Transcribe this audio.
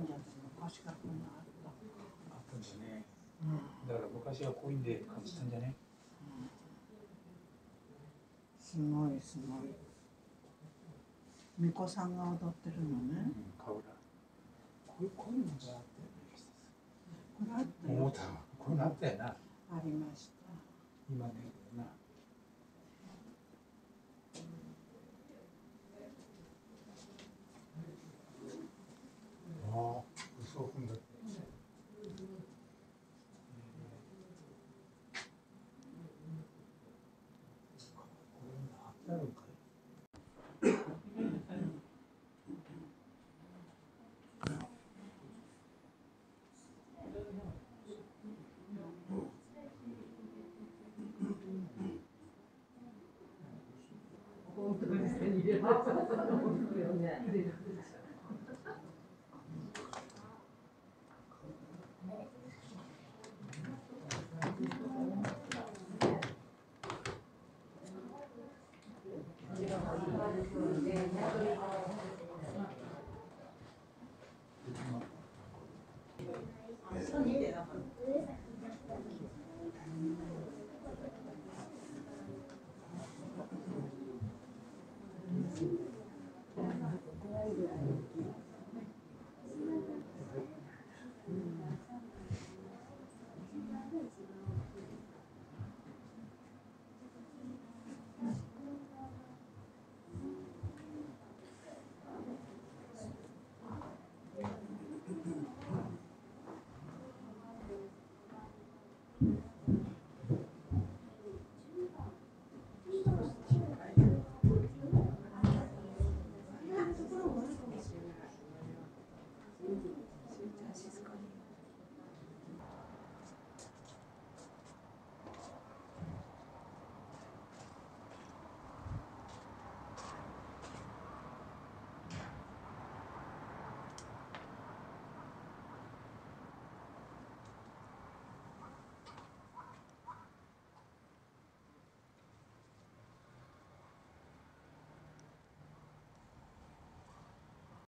昔からこんなあった。あったんですねうんだから昔はこういうんで感じたんじゃねすごいすごい。巫女さんが踊ってるのね。うんカウラこういうこういうのがあってこれあったよ。思ったわこういうのあったよなありました。今ねなああ嘘踏んだってこういうのあったのかい本当に手に入れた。